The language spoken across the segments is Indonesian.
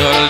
Girl.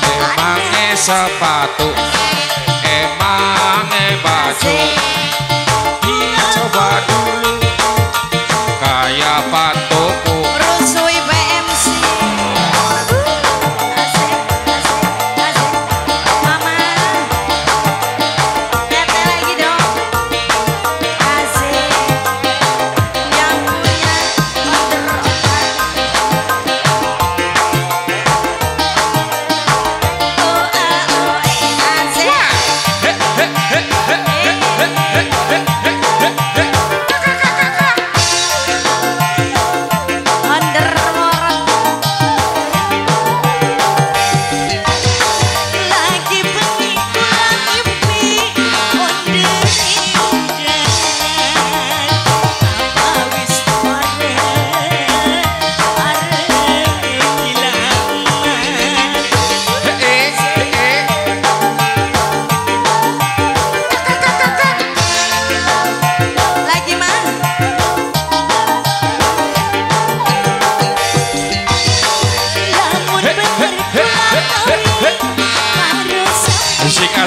Emangnya sepatu?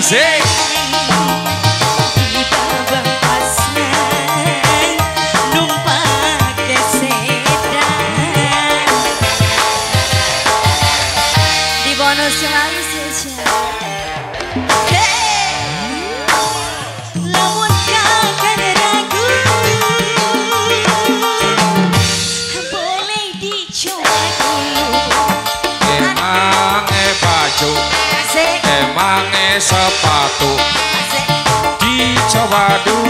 Hey! to Di Jawa Dulu